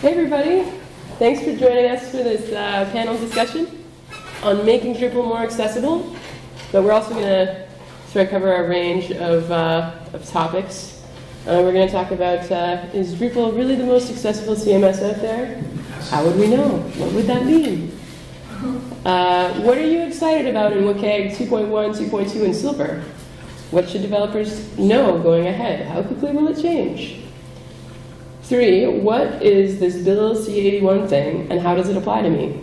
Hey everybody, thanks for joining us for this uh, panel discussion on making Drupal more accessible. But we're also going to sort of cover a range of, uh, of topics. Uh, we're going to talk about uh, is Drupal really the most accessible CMS out there? How would we know? What would that mean? Uh, what are you excited about in WCAG 2.1, 2.2, and Silver? What should developers know going ahead? How quickly will it change? Three, what is this Bill C81 thing and how does it apply to me?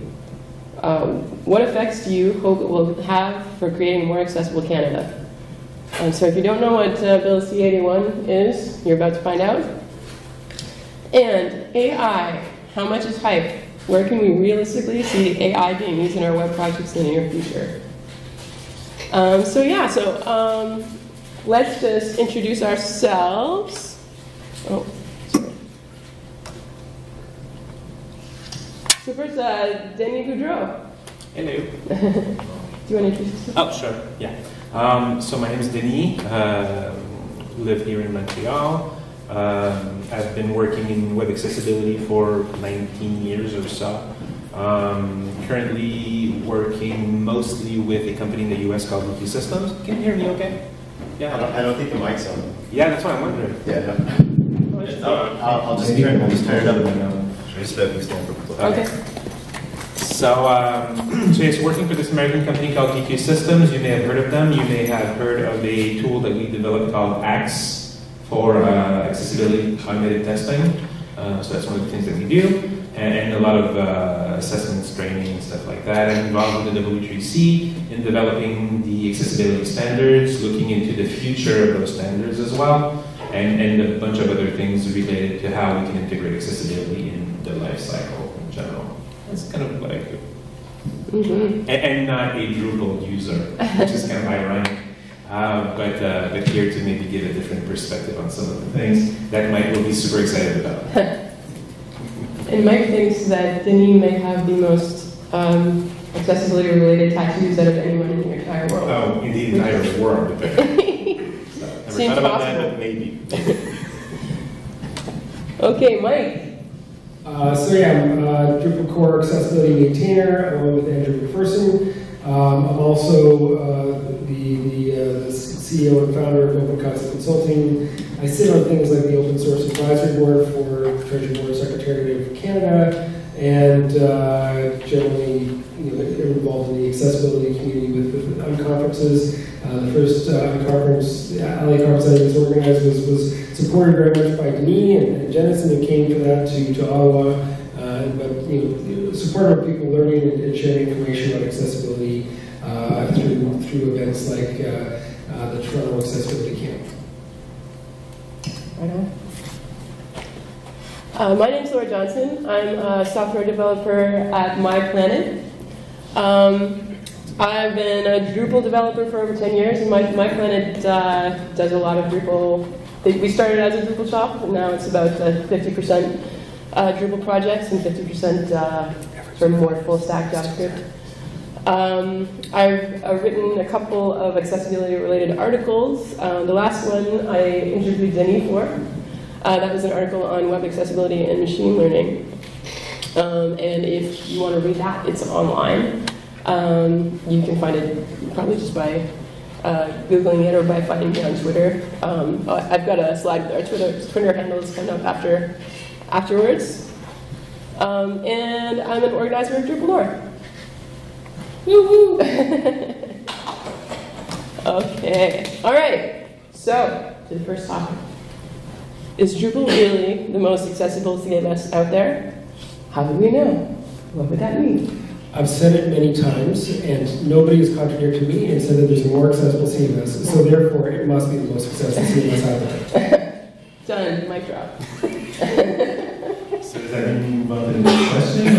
Um, what effects do you hope it will have for creating more accessible Canada? Um, so if you don't know what uh, Bill C81 is, you're about to find out. And AI, how much is hype? Where can we realistically see AI being used in our web projects in the near future? Um, so yeah, so um, let's just introduce ourselves. Oh, So first, uh, Denis Boudreau. Hello. Do you want to introduce yourself? Oh, sure. Yeah. Um, so my name is Denis. Uh, live here in Montreal. Um, I've been working in web accessibility for 19 years or so. Um, currently working mostly with a company in the US called Multi Systems. Can you hear me okay? I Yeah. don't, I don't think the mic's on. Yeah, that's why I'm wondering. Yeah, no. I'll, I'll just turn, I'll just turn it up and then I'll just let me stand for Okay. So, um, so yes, working for this American company called Deque Systems. You may have heard of them. You may have heard of a tool that we developed called Axe for uh, accessibility automated testing. Uh, so that's one of the things that we do, and, and a lot of uh, assessments, training, and stuff like that. I'm involved with the W3C in developing the accessibility standards, looking into the future of those standards as well, and, and a bunch of other things related to how we can integrate accessibility in the life cycle in general. That's kind of what I do. Mhm. And, and not a Drupal user, which is kind of ironic. Uh, but, uh, but here to maybe give a different perspective on some of the things that Mike will be super excited about. And Mike thinks that Denis may have the most um, accessibility-related tattoos out of anyone in the entire world. Oh, in the entire world. So, never Seems thought about that, possible. but maybe. Okay, Mike. Uh, so yeah, I'm uh, Drupal core accessibility maintainer along with Andrew McPherson. Um, I'm also uh, the, the, uh, the CEO and founder of Open Concept Consulting. I sit on things like the Open Source Advisory Board for Treasury Board Secretariat of Canada, and uh, generally you know, involved in the accessibility community with, with unconferences. Uh, the first uh, conference, LA conference that I was organized was, was supported very much by Denis and, and Jennison, who came for that to, to Ottawa. Uh, but you know, supported by people learning and, and sharing information about accessibility uh, through through events like uh, uh, the Toronto Accessibility Camp. Right on. Uh, my name's Laura Johnson. I'm a software developer at MyPlanet. Um, I've been a Drupal developer for over 10 years, and My, MyPlanet uh, does a lot of Drupal. We started as a Drupal shop, and now it's about uh, 50% uh, Drupal projects and 50% uh, sort of more full stack JavaScript. Um, I've uh, written a couple of accessibility-related articles. Uh, the last one I interviewed Denis for. Uh, that was an article on web accessibility and machine learning. Um, and if you want to read that, it's online. Um, you can find it probably just by uh, googling it or by finding me on Twitter. Um, I've got a slide with our Twitter Twitter handles coming up after afterwards. Um, and I'm an organizer of Drupal Lore. Woo okay. All right. So to the first topic. Is Drupal really the most accessible CMS out there? How do we know? What would that mean? I've said it many times, and nobody has contradicted me and said that there's more accessible CMS. So therefore, it must be the most accessible CMS out there. Done. Mic drop. So does that mean you move on to the next question?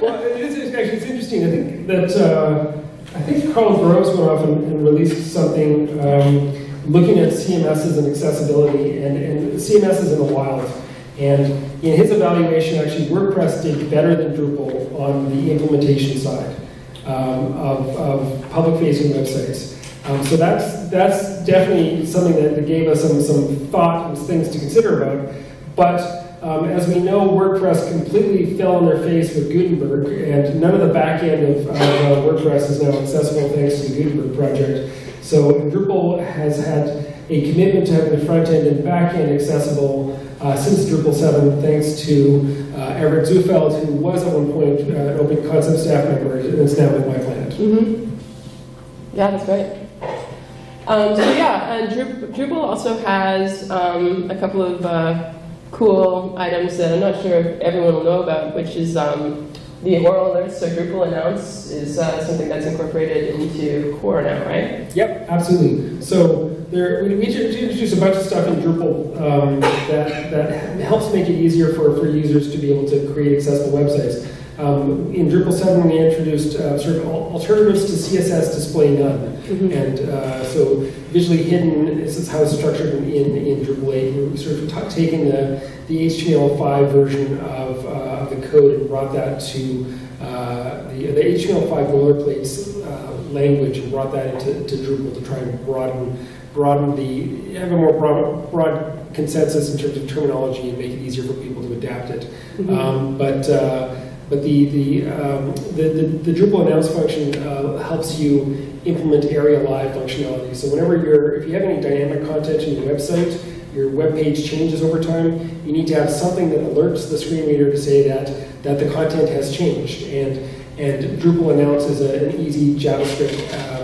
Well, it is, it's actually, it's interesting. I think that uh, I think Carl Burrows went off and, and released something um, looking at CMSs and accessibility, and, and CMSs in the wild. And in his evaluation, actually, WordPress did better than Drupal on the implementation side um, of, of public-facing websites. Um, so that's that's definitely something that, that gave us some some thought and things to consider about. But um, as we know, WordPress completely fell on their face with Gutenberg, and none of the back end of, of uh, WordPress is now accessible thanks to the Gutenberg project. So Drupal has had a commitment to having the front end and back end accessible uh, since Drupal 7, thanks to uh, Everett Zufelt, who was at one point uh, an open concept staff member and is now with My Planet. Mm-hmm. Yeah, that's great. Um, so yeah, and Dru- Drupal also has um, a couple of uh, cool items that I'm not sure if everyone will know about, which is um, the URL alerts. So Drupal announce is uh, something that's incorporated into Core now, right? Yep, absolutely. So there, we, we introduced a bunch of stuff in Drupal um, that, that helps make it easier for, for users to be able to create accessible websites. Um, in Drupal 7, we introduced uh, sort of alternatives to CSS display none. Mhm. And uh, so visually hidden, this is how it's structured in, in, Drupal 8. We're sort of ta taking the, the HTML5 version of, uh, of the code and brought that to uh, the, the HTML5 boilerplates uh, language and brought that into to Drupal to try and broaden, broaden the, have a more broad, broad consensus in terms of terminology and make it easier for people to adapt it. Mhm. Um, but uh, but the the, um, the the the Drupal announce function uh, helps you implement ARIA live functionality. So whenever you're if you have any dynamic content in your website, your web page changes over time, you need to have something that alerts the screen reader to say that that the content has changed. And and Drupal announce is a, an easy JavaScript um,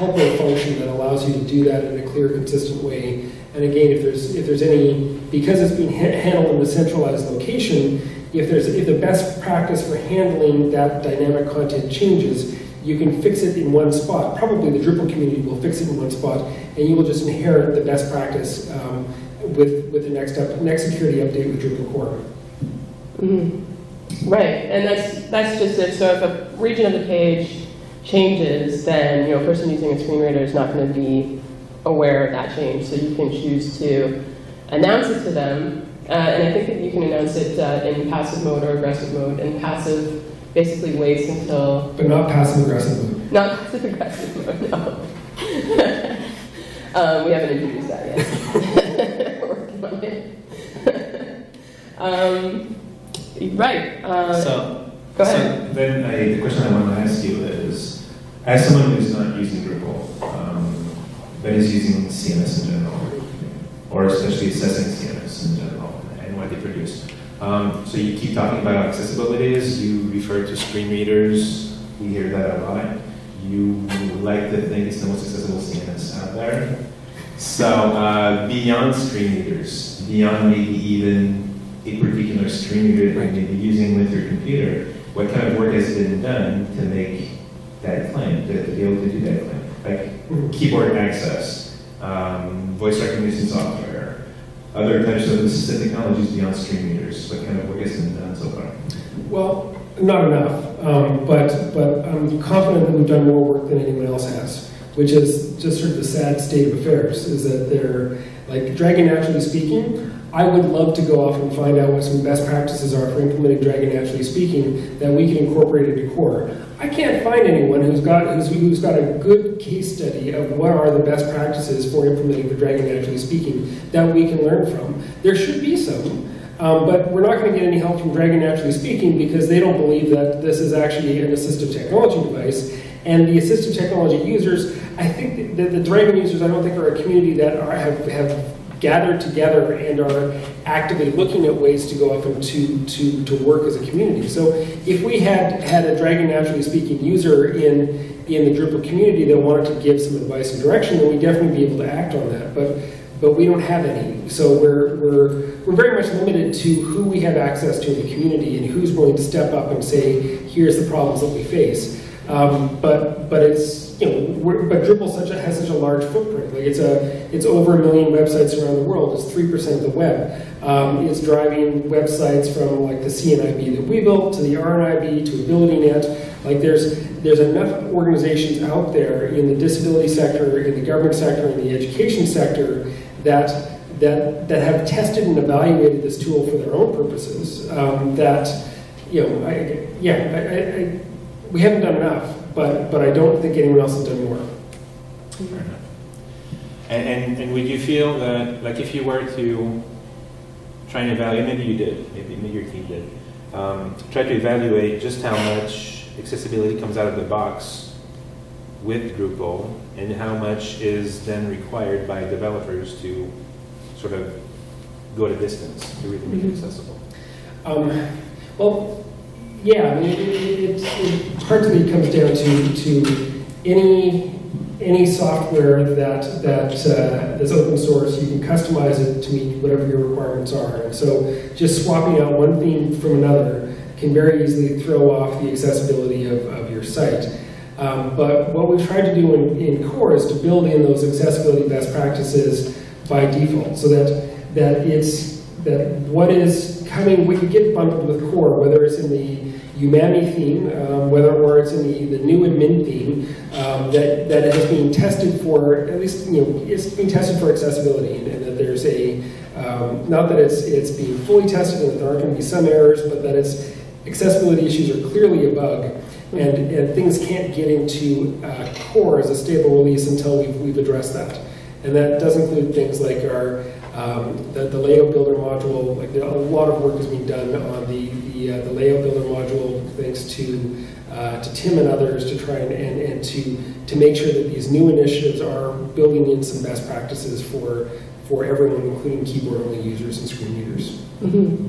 helper function that allows you to do that in a clear, consistent way. And again, if there's if there's any because it's being ha- handled in a centralized location, if there's if the best practice for handling that dynamic content changes, you can fix it in one spot. Probably the Drupal community will fix it in one spot, and you will just inherit the best practice um, with with the next up, next security update with Drupal core. Mhm. Right, and that's that's just it. So if a region of the page changes, then you know a person using a screen reader is not going to be aware of that change. So you can choose to announce it to them, uh, and I think that you can announce it uh, in passive mode or aggressive mode. And passive basically waits until But not passive aggressive mode. not passive aggressive mode. No, um, we haven't introduced that yet. Working on it. um, right. Uh, So, go ahead. So then I, the question I want to ask you is, as someone who's not using Drupal, um, but is using CMS in general, or especially assessing CMS in general and what they produce. Um, so you keep talking about accessibilities, you refer to screen readers, we hear that a lot. You like to think it's the most accessible CMS out there. So uh, beyond screen readers, beyond maybe even a particular screen reader that you may be using with your computer, what kind of work has been done to make that claim, to, to be able to do that claim? Like keyboard access, um, voice recognition software, other types of assistive technologies beyond screen readers. What kind of work has been done so far? Well, not enough, um, but but I'm confident that we've done more work than anyone else has, which is just sort of the sad state of affairs. Is that they're like Dragon Naturally Speaking. I would love to go off and find out what some best practices are for implementing Dragon Naturally Speaking that we can incorporate into Core. I can't find anyone who's got who's, who's got a good case study of what are the best practices for implementing the Dragon Naturally Speaking that we can learn from. There should be some. Um, but we're not going to get any help from Dragon Naturally Speaking because they don't believe that this is actually an assistive technology device. And the assistive technology users, I think that the Dragon users, I don't think are a community that are, have, have gathered together and are actively looking at ways to go up and to, to, to work as a community. So if we had had a Dragon Naturally Speaking user in, in the Drupal community that wanted to give some advice and direction, then we'd definitely be able to act on that. But but we don't have any. So we're, we're, we're very much limited to who we have access to in the community and who's willing to step up and say, here's the problems that we face. Um, but, but it's, you know, but Drupal such a, has such a large footprint. Like it's, a, it's over a million websites around the world. It's 3% of the web. Um, it's driving websites from like the CNIB that we built to the RNIB to AbilityNet. Like there's, there's enough organizations out there in the disability sector, in the government sector, in the education sector that that that have tested and evaluated this tool for their own purposes. Um, that you know, I, yeah, I, I, we haven't done enough, but but I don't think anyone else has done more. Fair enough. And, and, and would you feel that, like, if you were to try to evaluate, maybe you did, maybe, maybe your team did, um, try to evaluate just how much accessibility comes out of the box with Drupal and how much is then required by developers to sort of go to distance to really make it accessible. Um, well, yeah, I mean, it, it, it, comes down to, to any, any software that, that, uh, that's open source, you can customize it to meet whatever your requirements are. And so just swapping out one theme from another can very easily throw off the accessibility of, of your site. Um, but what we've tried to do in, in core is to build in those accessibility best practices by default so that, that it's that what is coming, what you get bundled with core, whether it's in the Umami theme, um, whether or it's in the, the new admin theme, um, that, that has been tested for, at least, you know, it's being tested for accessibility, and, and that there's a, um, not that it's, it's being fully tested and that there are going to be some errors, but that it's, accessibility issues are clearly a bug, and, and things can't get into uh, core as a stable release until we've, we've addressed that. And that does include things like our um, the, the layout builder module, like a lot of work is being done on the the, uh, the layout builder module, thanks to uh, to Tim and others to try and, and, and to to make sure that these new initiatives are building in some best practices for for everyone, including keyboard only users and screen readers. Mhm.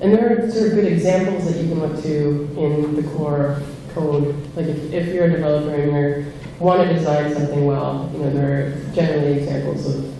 And there are sort of good examples that you can look to in the core code. Like if, if you're a developer and you want to design something well, you know, there are generally examples of,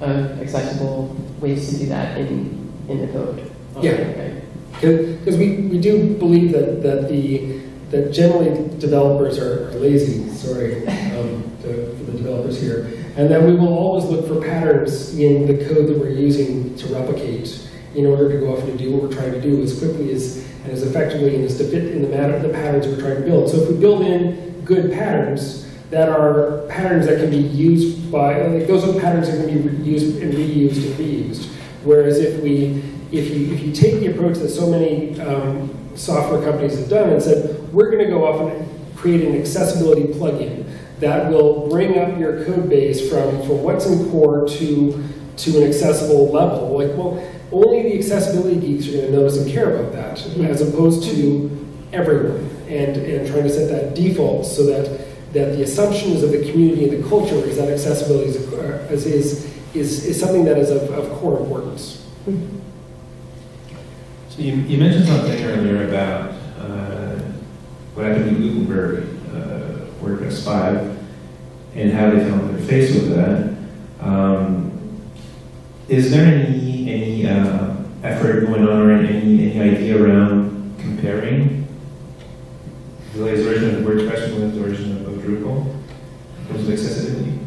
of accessible ways to do that in, in the code. Yeah. Because we, we do believe that, that the that generally developers are, are lazy, sorry um, to, for the developers here, and that we will always look for patterns in the code that we're using to replicate in order to go off and do what we're trying to do as quickly as and as effectively and as to fit in the, matter, the patterns we're trying to build. So if we build in good patterns that are patterns that can be used by, like those are patterns that can be used and reused and reused. Whereas if we, if you, if you take the approach that so many um, software companies have done and said, we're going to go off and create an accessibility plugin that will bring up your code base from, from what's in core to, to an accessible level. Like, well, only the accessibility geeks are going to notice and care about that, as opposed to everyone, and, and trying to set that default so that, that the assumptions of the community and the culture is that accessibility is, is, is, is, something that is of, of core importance. So you, you mentioned something earlier about uh, what happened to Gutenberg, uh, WordPress 5, and how they found their face with that. Um, is there any any uh, effort going on or any any idea around comparing the latest version of WordPress with the of Drupal in terms of accessibility?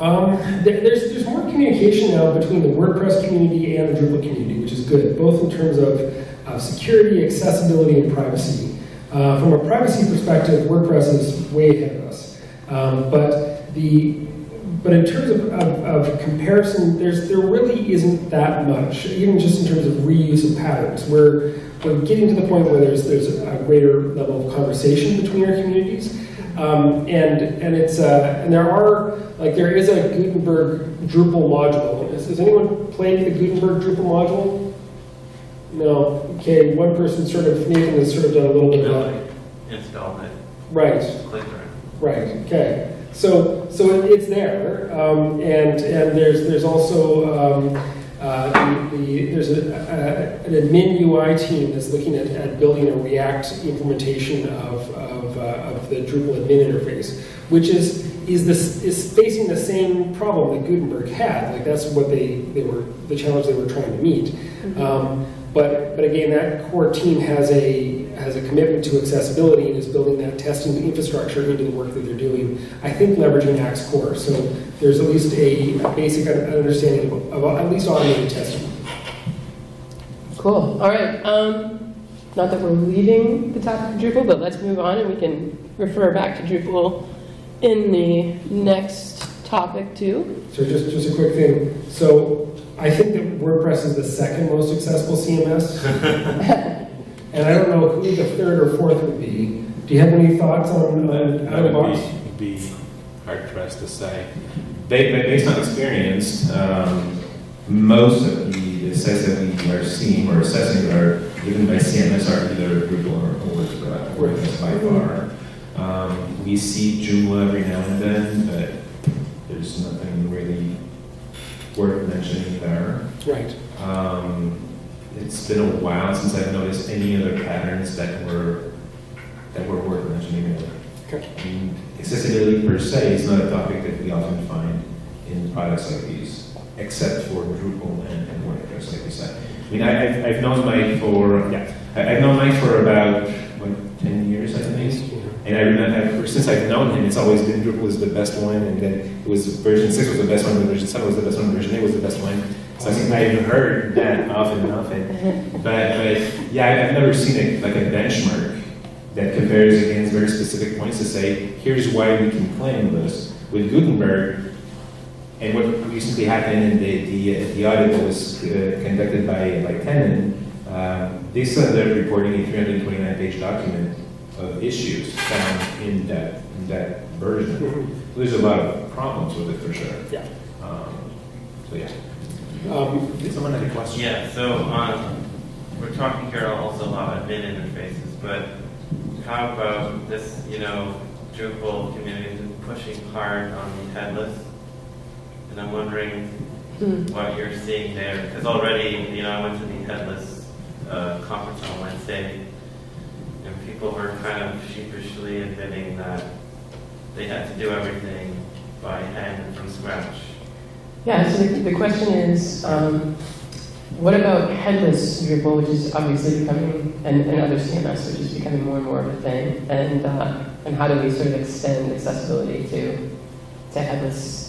Um, there, there's, there's more communication now between the WordPress community and the Drupal community, which is good, both in terms of uh, security, accessibility, and privacy. Uh, from a privacy perspective, WordPress is way ahead of us. Um, but the but in terms of, of, of comparison, there's there really isn't that much, even just in terms of reuse of patterns. We're we're getting to the point where there's there's a greater level of conversation between our communities. Um, and and it's uh, and there are like there is a Gutenberg Drupal module. Has, has anyone played the Gutenberg Drupal module? No. Okay, one person sort of Nathan has sort of done a little bit of that. Install it, Right. Right. Okay. So so it, it's there, um, and and there's there's also um, uh, the, the there's a, a, an admin UI team that's looking at, at building a React implementation of of, uh, of the Drupal admin interface, which is is this is facing the same problem that Gutenberg had. Like that's what they they were the challenge they were trying to meet. Um, but but again, that core team has a has a commitment to accessibility and is building that testing infrastructure into the work that they're doing. I think leveraging Axe Core. So there's at least a, a basic understanding of, of at least automated testing. Cool. All right. Um, not that we're leaving the topic of Drupal, but let's move on and we can refer back to Drupal in the next topic too. So just just a quick thing. So I think that WordPress is the second most accessible CMS, and I don't know who the third or fourth would be. Do you have any thoughts on, on out of box? would be hard pressed to say. Ba- ba- Based on experience, um, most of the, the insights that we are seeing or assessing are given by CMS are either Drupal or, or WordPress by far. Um, we see Joomla every now and then, but there's nothing really worth mentioning there. Right. Um, it's been a while since I've noticed any other patterns that were that were worth mentioning. Okay. I mean, accessibility per se is not a topic that we often find in products like these, except for Drupal and, and WordPress, like you said. Mean, I, I've, I've known Mike for yeah, I, I've known Mike for about what ten years, I think. And I remember, since I've known him, it's always been Drupal was the best one, and then it was version 6 was the best one, and version 7 was the best one, and version 8 was the best one. So I think I've heard that often and often. But, but yeah, I've never seen it like a benchmark that compares against very specific points to say, here's why we can claim this. With Gutenberg, and what recently happened in the, the, uh, the audit that was uh, conducted by, by Tenon, uh, they still ended up reporting a 329 page document of issues found in that, in that version. So there's a lot of problems with it for sure. Yeah. Um, so yeah. Um, Did someone have a question? Yeah, so um, we're talking here also a lot about bin interfaces, but how about this, you know, Drupal community has been pushing hard on the headless? And I'm wondering Hmm. what you're seeing there, because already, you know, I went to the headless uh, conference on Wednesday, and people were kind of sheepishly admitting that they had to do everything by hand and from scratch. Yeah, so the, the question is, um, what about headless Drupal, which is obviously becoming, and, and other CMS, which is becoming more and more of a thing, and uh, and how do we sort of extend accessibility to to headless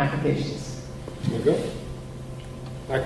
applications? there you go. I-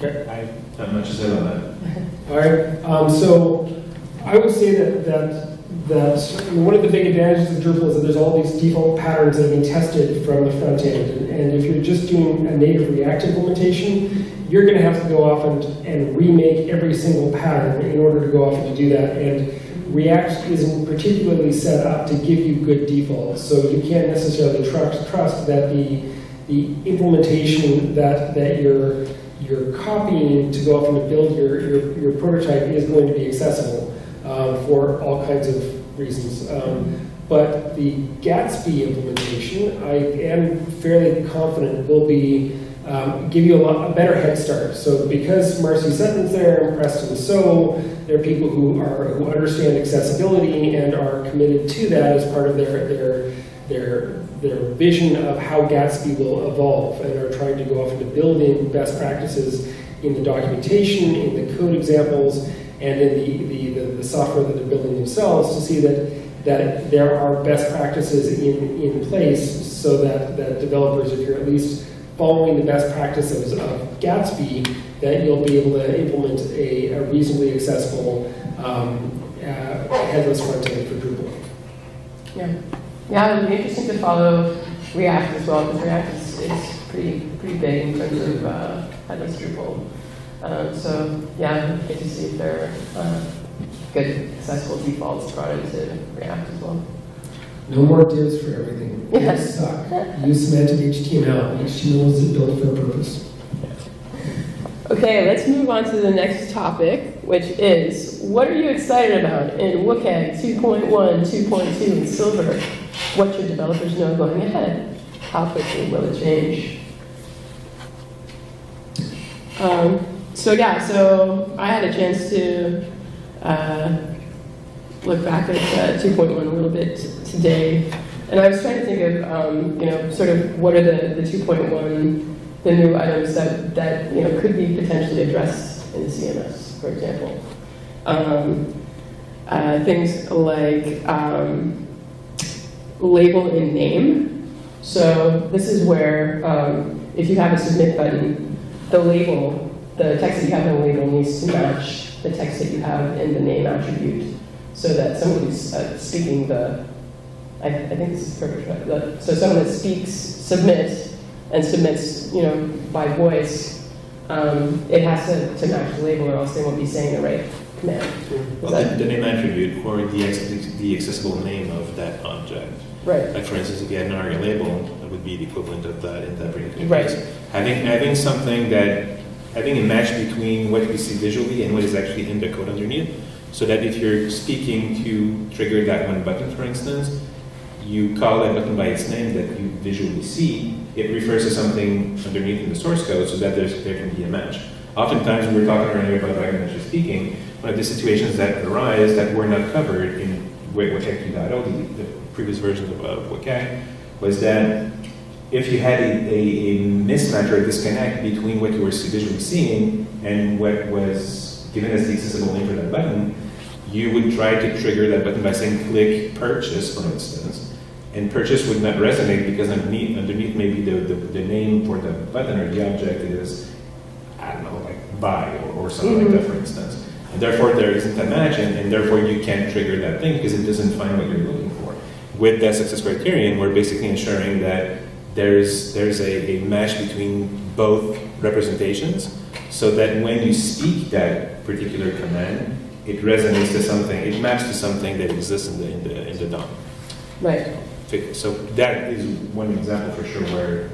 Okay. I have much to say about that. All right, um, so I would say that, that, that one of the big advantages of Drupal is that there's all these default patterns that have been tested from the front end. And, and if you're just doing a native React implementation, you're going to have to go off and, and remake every single pattern in order to go off and to do that. And React isn't particularly set up to give you good defaults, so you can't necessarily trust, trust that the, the implementation that, that you're you're copying to go off and build your, your, your prototype is going to be accessible um, for all kinds of reasons. Um, but the Gatsby implementation, I am fairly confident will be um, give you a, lot, a better head start. So because Marcy Sutton's there and Preston So, there are people who are who understand accessibility and are committed to that as part of their their their their vision of how Gatsby will evolve and are trying to go off into building best practices in the documentation, in the code examples, and in the, the, the, the software that they're building themselves to see that, that there are best practices in, in place so that, that developers, if you're at least following the best practices of Gatsby, that you'll be able to implement a, a reasonably accessible um, uh, headless front end for Drupal. Yeah. Yeah, it'll be interesting to follow React as well, because React is, is pretty pretty big in terms of uh, headless Drupal. Um, so yeah, get to see if there are uh, good accessible defaults brought into React as well. No more divs for everything. Divs suck. Use semantic HTML. HTML is built for a purpose. Okay, let's move on to the next topic, which is what are you excited about in WCAG 2.1, 2.2, and Silver? What should developers know going ahead? How quickly will it change? Um, so yeah, so I had a chance to uh, look back at uh, 2.1 a little bit today, and I was trying to think of, um, you know, sort of what are the, the 2.1, the new items that, that, you know, could be potentially addressed in the CMS, for example. Um, uh, things like um, label in name. So this is where, um, if you have a submit button, the label, the text that you have in the label needs to match the text that you have in the name attribute, so that who's uh, speaking the, I, I think this is perfect, right? So someone that speaks submit and submits, you know, by voice, um, it has to, to match the label, or else they won't be saying the right command. Well, that the, the name attribute or the, the accessible name of that object. right? Like for instance, if you had an ARIA label, that would be the equivalent of that in that particular Right. case. Having, having something that having a match between what we see visually and what is actually in the code underneath. So that if you're speaking to trigger that one button, for instance, you call that button by its name that you visually see, it refers to something underneath in the source code so that there's, there can be a match. Oftentimes, when we were talking earlier about diagonal speaking, one of the situations that arise that were not covered in WCAG 2.0, the, the previous version of, of WCAG, was that if you had a, a, a, mismatch or a disconnect between what you were visually seeing and what was given as the accessible name for that button, you would try to trigger that button by saying click purchase, for instance. And purchase would not resonate because underneath, underneath maybe the, the, the name for the button or the object is, I don't know, like buy or, or something mm -hmm. like that, for instance. And therefore, there isn't a match, and, and therefore you can't trigger that thing because it doesn't find what you're looking for. With that success criterion, we're basically ensuring that there's, there's a, a match between both representations so that when you speak that particular command, it resonates to something, it maps to something that exists in the, in the, in the DOM. Right. So that is one example for sure where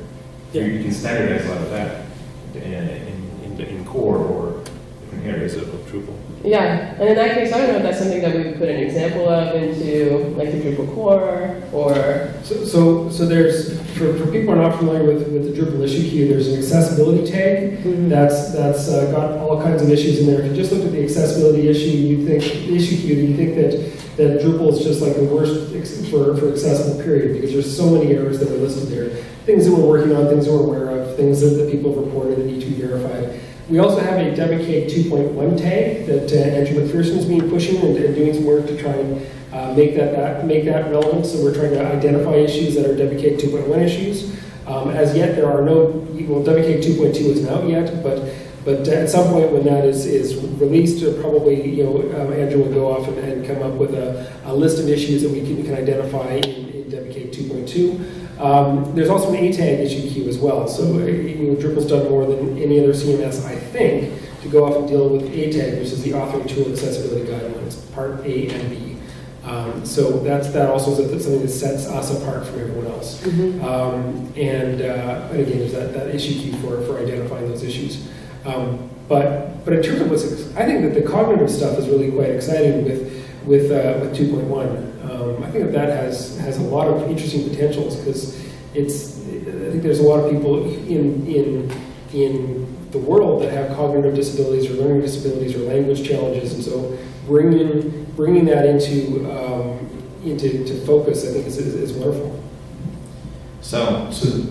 you, you can standardize a lot of that in, in, in, in core or different areas of, of Drupal. Yeah, and in that case, I don't know if that's something that we would put an example of into like the Drupal core or. So, so, so there's for, for people who are not familiar with, with the Drupal issue queue, there's an accessibility tag mm-hmm. that's that's uh, got all kinds of issues in there. If you just looked at the accessibility issue, you think issue queue, you think that that Drupal is just like the worst for, for accessible period because there's so many errors that are listed there. Things that we're working on, things we're aware of, things that, that people have reported that need to be verified. We also have a WCAG 2.1 tag that uh, Andrew McPherson has been pushing and, and, doing some work to try and uh, make that, that make that relevant. So we're trying to identify issues that are WCAG 2.1 issues. Um, as yet, there are no, well, WCAG 2.2 isn't out yet, but but at some point when that is, is released, uh, probably you know um, Andrew will go off and, and come up with a, a, list of issues that we can, can identify in, in WCAG 2.2. Um, there's also an ATAG issue queue as well. So uh, you know, Drupal's done more than any other CMS, I think, to go off and deal with ATAG, which is the Authoring Tool Accessibility Guidelines, Part A and B. Um, so that's that also is something that sets us apart from everyone else. Mm -hmm. um, and, uh, and again, there's that, that issue queue for, for identifying those issues. Um, but but in terms of what's, I think that the cognitive stuff is really quite exciting with with uh, with 2.1. Um, I think that that has has a lot of interesting potentials because it's. I think there's a lot of people in in in the world that have cognitive disabilities or learning disabilities or language challenges, and so bringing bringing that into um, into to focus, I think, is, is, is wonderful. So, so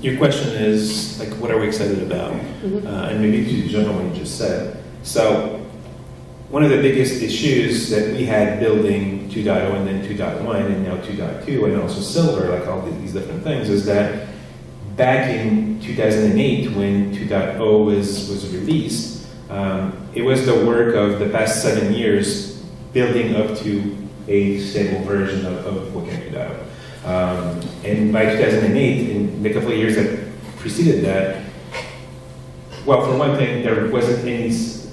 your question is like, what are we excited about? Mm-hmm. Uh, and maybe to jump on what you just said. So, one of the biggest issues that we had building 2.0 and then 2.1 and now 2.2 and also Silver, like all these different things, is that back in 2008 when 2.0 was, was released, um, it was the work of the past seven years building up to a stable version of, of WCAG 2.0. Um, and by 2008, in the couple of years that preceded that, well, for one thing, there wasn't any,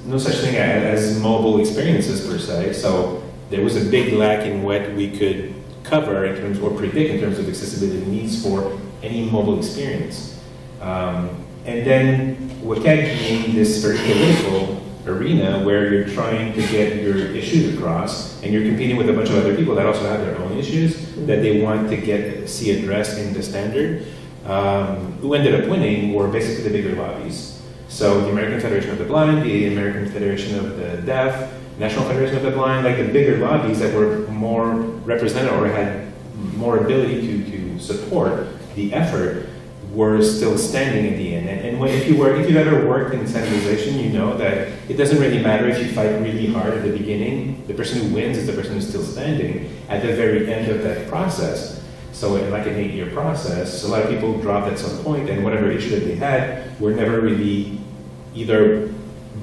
no such thing as mobile experiences per se, so there was a big lack in what we could cover in terms, or predict in terms of accessibility needs for any mobile experience. Um, and then WCAG being this very political arena where you're trying to get your issues across and you're competing with a bunch of other people that also have their own issues that they want to get see addressed in the standard. Um, who ended up winning were basically the bigger lobbies. So the American Federation of the Blind, the American Federation of the Deaf, National Federation of the Blind, like the bigger lobbies that were more represented or had more ability to, to support the effort were still standing at the end. And, and when, if you were, if you've ever worked in standardization, you know that it doesn't really matter if you fight really hard at the beginning. The person who wins is the person who's still standing at the very end of that process. So in like an eight-year process, a lot of people dropped at some point, and whatever issue that they had were never really either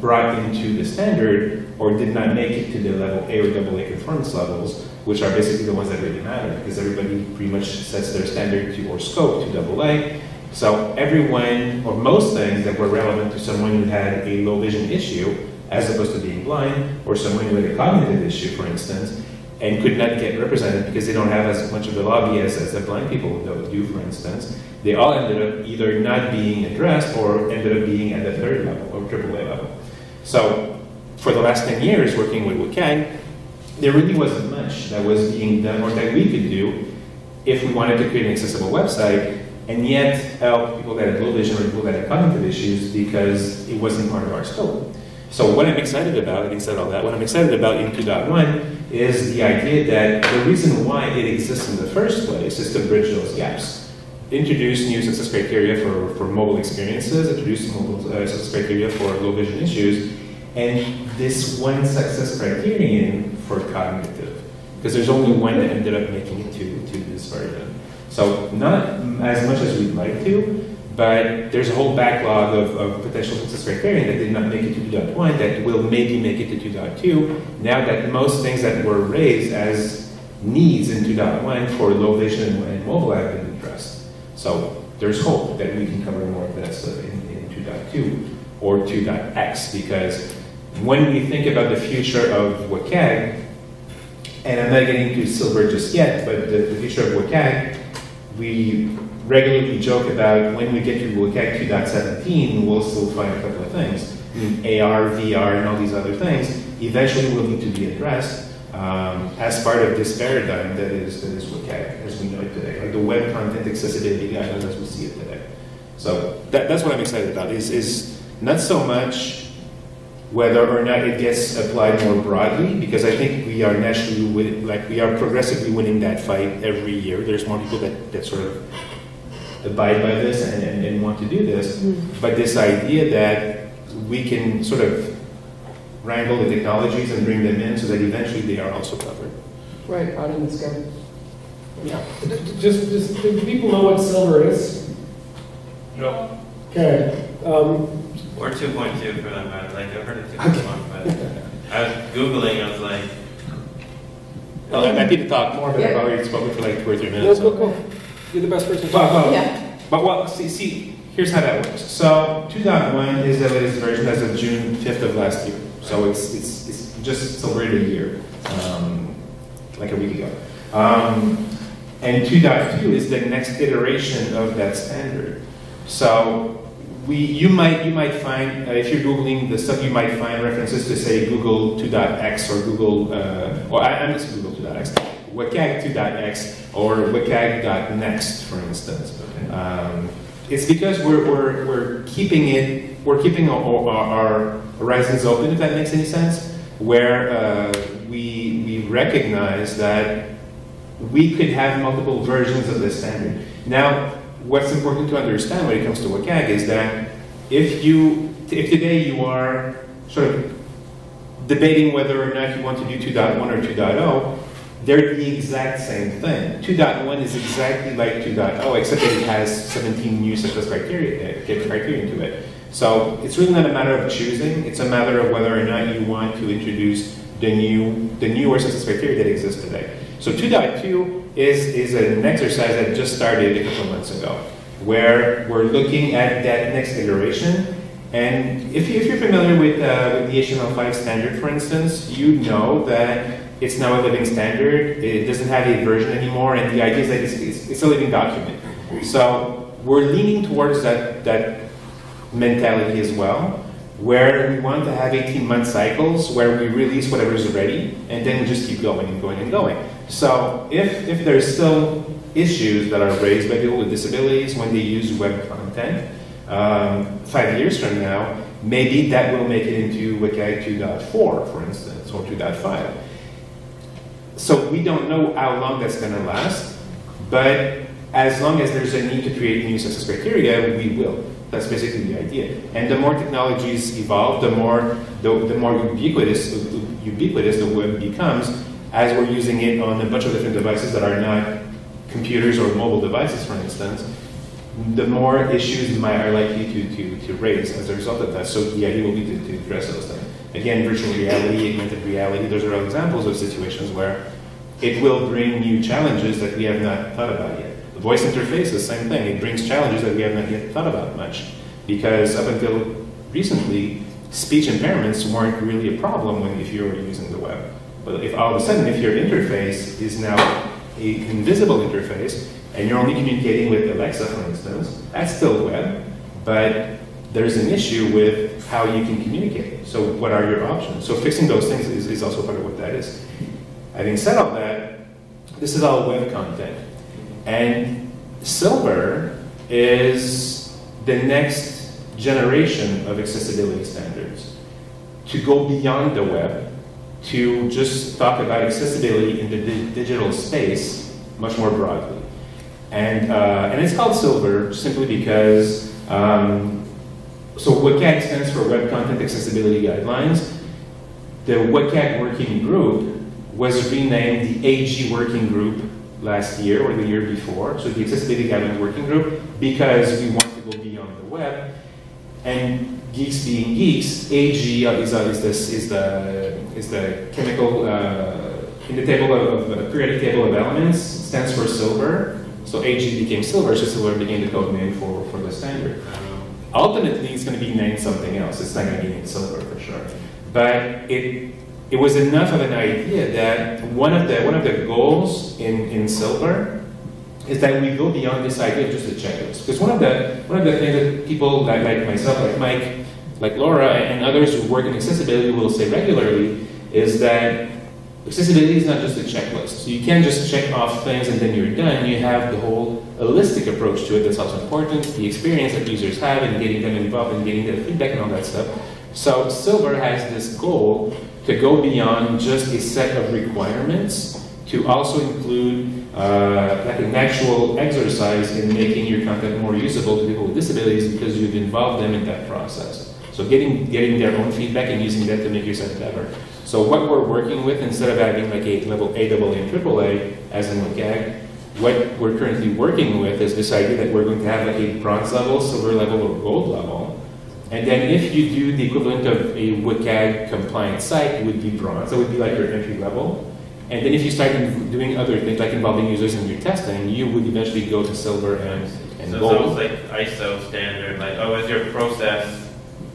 brought into the standard or did not make it to the level A or double A conformance levels, which are basically the ones that really matter because everybody pretty much sets their standard to or scope to double A, so everyone, or most things that were relevant to someone who had a low vision issue, as opposed to being blind, or someone had a cognitive issue, for instance, and could not get represented because they don't have as much of a lobby as, as the blind people do, for instance. They all ended up either not being addressed or ended up being at the third level or AAA level. So for the last 10 years working with WCAG, there really wasn't much that was being done or that we could do if we wanted to create an accessible website and yet help people that had low vision or people that had cognitive issues because it wasn't part of our scope. So what I'm excited about, having said all that, what I'm excited about in 2.1 is the idea that the reason why it exists in the first place is to bridge those gaps. Introduce new success criteria for, for mobile experiences, introduce mobile uh, success criteria for low vision issues, and this one success criterion for cognitive. Because there's only one that ended up making it to, to this version. So not as much as we'd like to, but there's a whole backlog of, of potential success criteria that did not make it to 2.1 that will maybe make it to 2.2 now that most things that were raised as needs in 2.1 for low vision and mobile have been addressed. So there's hope that we can cover more of this in, in 2.2 or 2.x because when we think about the future of WCAG, and I'm not getting to silver just yet, but the, the future of WCAG, we regularly joke about when we get to WCAG 2.17, we'll still find a couple of things. I mean, AR, VR, and all these other things eventually will need to be addressed um, as part of this paradigm that is, that is WCAG as we know it today, like the web content accessibility guidelines as we see it today. So that, that's what I'm excited about, is, is not so much whether or not it gets applied more broadly, because I think we are naturally, like we are progressively winning that fight every year. There's more people that, that sort of abide by this and, and, and want to do this. Mm. But this idea that we can sort of wrangle the technologies and bring them in so that eventually they are also covered. Right, out in the scope. Yeah. Just, just, do people know what silver is? No. Okay. Um, or 2.2 for that matter. Like, I've heard of 2.1, but I was Googling, I was like, well, I'm happy to talk more, but yeah. I've already spoken for like two or three minutes. No, go, go. You're the best person to talk about. Yeah. But well, see, see, here's how that works. So 2.1 is the latest version as of June 5th of last year. So it's it's, it's just celebrated a year, um, like a week ago. Um, and 2.2 is the next iteration of that standard. So we, you might you might find uh, if you're googling the stuff, you might find references to say Google 2.x or Google uh, or I, I'm just Google 2.x. WCAG 2.x or WCAG.next, for instance. Um, it's because we're, we're, we're keeping it, we're keeping our, our, horizons open, if that makes any sense, where uh, we, we recognize that we could have multiple versions of this standard. Now, what's important to understand when it comes to WCAG is that if you, if today you are sort of debating whether or not you want to do 2.1 or 2.0, they're the exact same thing. 2.1 is exactly like 2.0, except that it has 17 new success criteria, uh, criteria to it. So it's really not a matter of choosing, it's a matter of whether or not you want to introduce the new, the newer success criteria that exist today. So 2.2 is, is an exercise that just started a couple months ago, where we're looking at that next iteration. And if, you, if you're familiar with, uh, with the HTML5 standard, for instance, you know that it's now a living standard. It doesn't have a version anymore, and the idea is that it's, it's, it's a living document. So we're leaning towards that, that mentality as well, where we want to have 18-month cycles where we release whatever is ready, and then we just keep going and going and going. So if, if there's still issues that are raised by people with disabilities when they use web content, um, five years from now, maybe that will make it into WCAG 2.4, for instance, or 2.5. So we don't know how long that's going to last, but as long as there's a need to create new success criteria, we will. That's basically the idea. And the more technologies evolve, the more the, the more ubiquitous ubiquitous the web becomes, as we're using it on a bunch of different devices that are not computers or mobile devices, for instance. The more issues might are likely to, to, to raise as a result of that. So the idea will be to, to address those things. Again, virtual reality, augmented reality, those are all examples of situations where it will bring new challenges that we have not thought about yet. The voice interface is the same thing. It brings challenges that we have not yet thought about much. Because up until recently, speech impairments weren't really a problem when if you were using the web. But if all of a sudden, if your interface is now a invisible interface, and you're only communicating with Alexa, for instance, that's still web, but there's an issue with how you can communicate. So what are your options? So fixing those things is, is also part of what that is. Having said all that, this is all web content. And Silver is the next generation of accessibility standards to go beyond the web, to just talk about accessibility in the di digital space much more broadly. And, uh, and it's called Silver simply because, um, so WCAG stands for Web Content Accessibility Guidelines. The WCAG working group was renamed the AG Working Group last year or the year before, so the Accessibility Guidelines Working Group, because we want to go beyond the web. And geeks being geeks, AG is, uh, is, this, is, the, is the chemical, uh, in the table of, of periodic table of elements, stands for silver. So AG became silver, so silver became the code name for, for the standard. Ultimately, it's going to be named something else. It's not going to be named silver for sure. But it, it was enough of an idea that one of the, one of the goals in, in silver is that we go beyond this idea of just a checklist. Because one of the one of the things that people like, like myself, like Mike, like Laura, and others who work in accessibility will say regularly is that accessibility is not just a checklist. So you can't just check off things and then you're done. You have the whole holistic approach to it that's also important, the experience that users have and getting them involved and getting their feedback and all that stuff. So Silver has this goal to go beyond just a set of requirements to also include uh, like an actual exercise in making your content more usable to people with disabilities because you've involved them in that process. So getting, getting their own feedback and using that to make your site better. So what we're working with, instead of having like a level A, AA, and AAA, as in WCAG, what we're currently working with is this idea that we're going to have like a bronze level, silver level, or gold level. And then if you do the equivalent of a WCAG compliant site, it would be bronze. That would be like your entry level. And then if you start doing other things like involving users in your testing, you would eventually go to silver and, and so gold. So it's like ISO standard, like, oh, is your process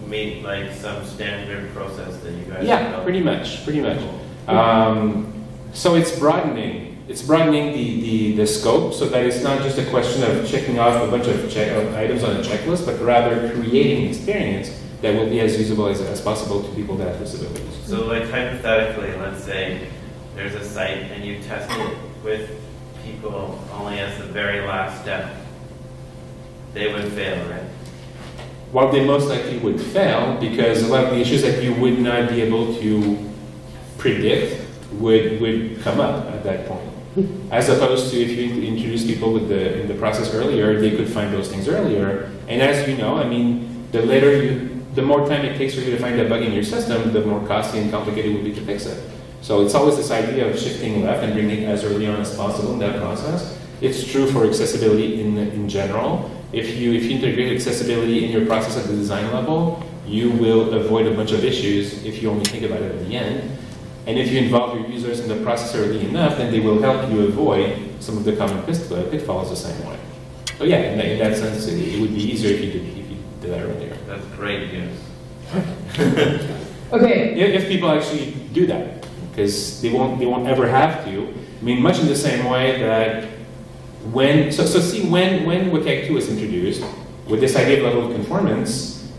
meet like some standard process that you guys Yeah, pretty much, pretty much. Um, so it's broadening. It's broadening the, the, the scope so that it's not just a question of checking off a bunch of, check, of items on a checklist, but rather creating an experience that will be as usable as, as possible to people that have disabilities. So like hypothetically, let's say there's a site and you test it with people only as the very last step. They would fail, right? Well, they most likely would fail because a lot of the issues that you would not be able to predict would, would come up at that point. As opposed to if you introduce people with the, in the process earlier, they could find those things earlier. And as you know, I mean, the later you, the more time it takes for you to find a bug in your system, the more costly and complicated it would be to fix it. So it's always this idea of shifting left and bringing it as early on as possible in that process. It's true for accessibility in, in general. If you, if you integrate accessibility in your process at the design level, you will avoid a bunch of issues if you only think about it at the end. And if you involve your users in the process early enough, then they will help you avoid some of the common uh, pitfalls It it follows the same way. So yeah, in that, in that sense, it, it, would be easier if you did, if you did that earlier. That's great news. Okay. If, if people actually do that, because they won't, they won't ever have to. I mean, much in the same way that when, so, so see, when, when WCAG 2 was introduced, with this idea of level of conformance,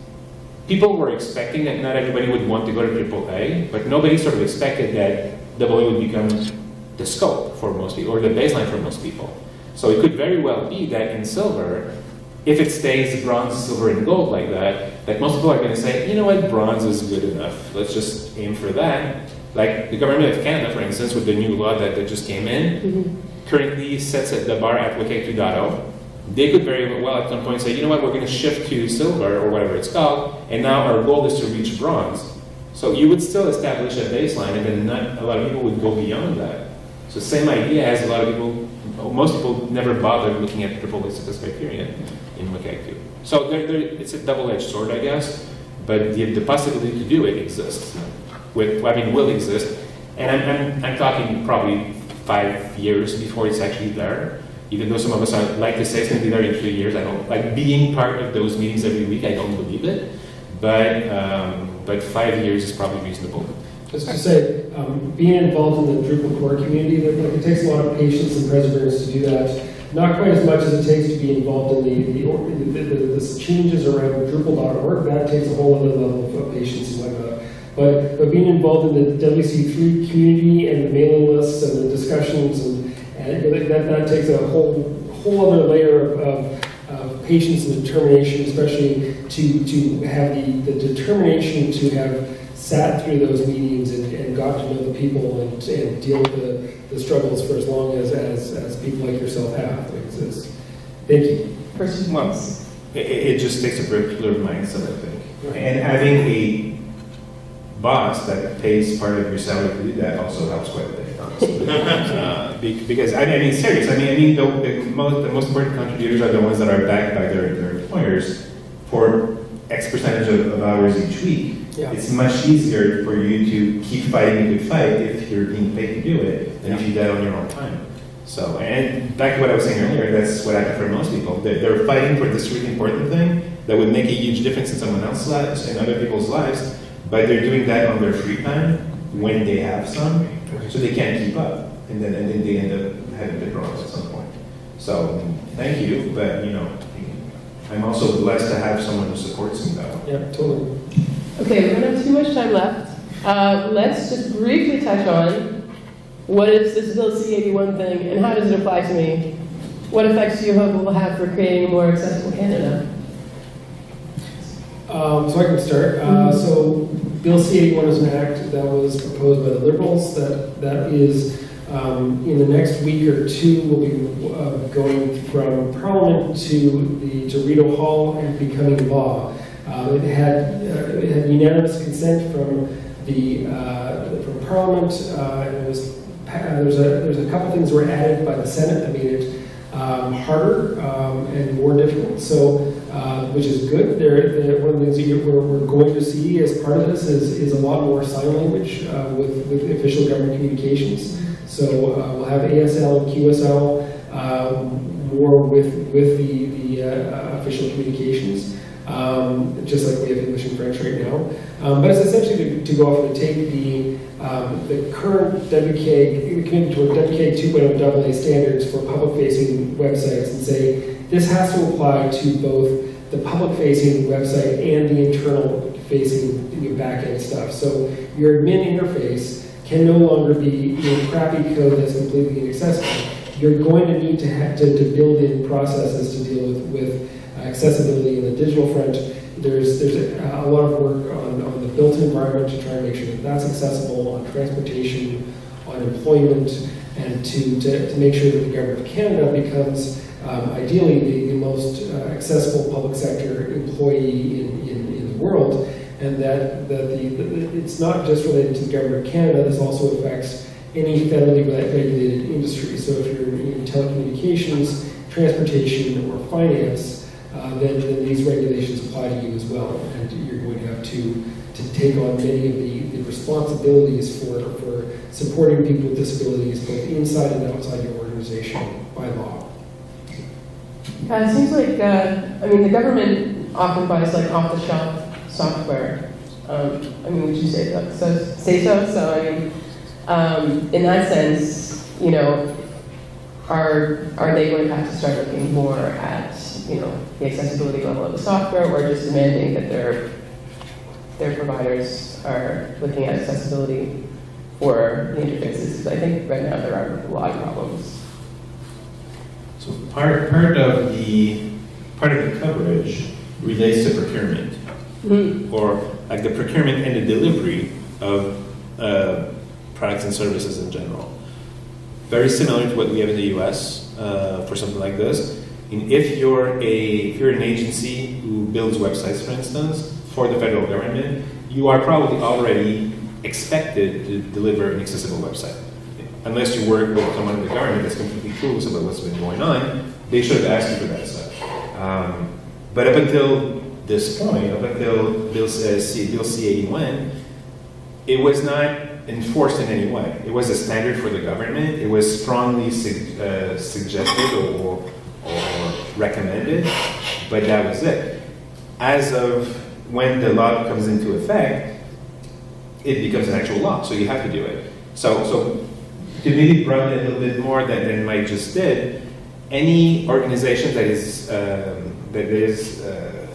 people were expecting that not everybody would want to go to AAA, but nobody sort of expected that AA would become the scope for most people, or the baseline for most people. So it could very well be that in silver, if it stays bronze, silver, and gold like that, that most people are going to say, you know what, bronze is good enough. Let's just aim for that. Like the government of Canada, for instance, with the new law that, that just came in, mm-hmm. Currently sets at the bar at WCAG 2.0. They could very well at some point say, you know what, we're going to shift to silver or whatever it's called, and now our goal is to reach bronze. So you would still establish a baseline, and then not a lot of people would go beyond that. So same idea as a lot of people, most people never bothered looking at the triple success criteria in WCAG 2. So they're, they're, it's a double-edged sword, I guess, but the, the possibility to do it exists with, I mean, will exist. And I'm, I'm, I'm, talking probably five years before it's actually there. Even though some of us are, like to say it's going to be there in three years, I don't like being part of those meetings every week. I don't believe it, but um, but five years is probably reasonable. Just to say, um, being involved in the Drupal core community, like, it takes a lot of patience and perseverance to do that. Not quite as much as it takes to be involved in the, the, the, the, the changes around Drupal.org. That takes a whole other level of patience and whatnot. But, but being involved in the WC3 community and the mailing lists and the discussions and, and that, that takes a whole, whole other layer of, of, of patience and determination, especially to, to have the, the determination to have sat through those meetings and, and got to know the people and, and deal with the, the struggles for as long as, as, as people like yourself have to exist. Thank you. For six months. It, it it just takes a particular mindset, I think. And having a boss that pays part of your salary to do that also helps quite a bit, uh, because I mean, I mean, serious. I mean, I mean, the, the most the most important contributors are the ones that are backed by their, their employers for X percentage of, of hours each week. Yeah. It's much easier for you to keep fighting a good fight if you're being paid to do it than if you do that on your own time. So, and back to what I was saying earlier, that's what happens for most people. They're, they're fighting for this really important thing that would make a huge difference in someone else's lives and other people's lives, but they're doing that on their free time when they have some, so they can't keep up, and then and then they end up having big problems at some point. So, thank you, but you know, I'm also blessed to have someone who supports me that way. Yeah, totally. Okay, we don't have too much time left. Uh, let's just briefly touch on what is this Bill C-81 thing and how does it apply to me? What effects do you hope it will have for creating a more accessible Canada? Um, so I can start. Uh, so Bill C-81 is an act that was proposed by the Liberals that, that is, um, in the next week or two, will be uh, going from Parliament to the Rideau Hall and becoming law. Uh, it, had, uh, it had unanimous consent from the uh, from Parliament, uh, and it was there's a there's a couple things were added by the Senate that made it um, harder um, and more difficult. So, uh, which is good. There, one of the things that we're, we're going to see as part of this is, is a lot more sign language uh, with, with official government communications. So uh, we'll have ASL and QSL um, more with with the the uh, official communications. Um, just like we have English and French right now. Um, but it's essentially to, to go off and take the, um, the current WCAG, commitment toward WCAG 2.0 AA standards for public-facing websites and say, this has to apply to both the public-facing website and the internal-facing back-end stuff. So your admin interface can no longer be you know, crappy code that's completely inaccessible. You're going to need to have to, to build in processes to deal with, with accessibility in the digital front. There's, there's a, a lot of work on, on the built environment to try and make sure that that's accessible, on transportation, on employment, and to, to, to make sure that the government of Canada becomes um, ideally the, the most uh, accessible public sector employee in, in, in the world. And that, that the, the, it's not just related to the government of Canada, this also affects any federally regulated industry. So if you're in telecommunications, transportation, or finance, uh, then, then these regulations apply to you as well. And you're going to have to, to take on many of the, the responsibilities for, for supporting people with disabilities, both inside and outside your organization by law. Uh, it seems like, uh, I mean, the government often buys like off-the-shelf software. Um, I mean, would you say that? So, say so? So, I mean, um, in that sense, you know, are are they going to have to start looking more at you know the accessibility level of the software, or just demanding that their their providers are looking at accessibility for the interfaces? I think right now there are a lot of problems. Part, part of the, part of the coverage relates to procurement, Mhm. or like the procurement and the delivery of uh, products and services in general. Very similar to what we have in the US uh, for something like this. And if you're a, if you're an agency who builds websites, for instance, for the federal government, you are probably already expected to deliver an accessible website unless you work with someone in the government that's completely clueless about what's been going on, they should have asked you for that stuff. Um, but up until this point, up until Bill, uh, C, Bill C81, it was not enforced in any way. It was a standard for the government. It was strongly su- uh, suggested or, or recommended, but that was it. As of when the law comes into effect, it becomes an actual law, so you have to do it. So, so to maybe broaden it a little bit more than, than Mike just did, any organization that is um, that is uh,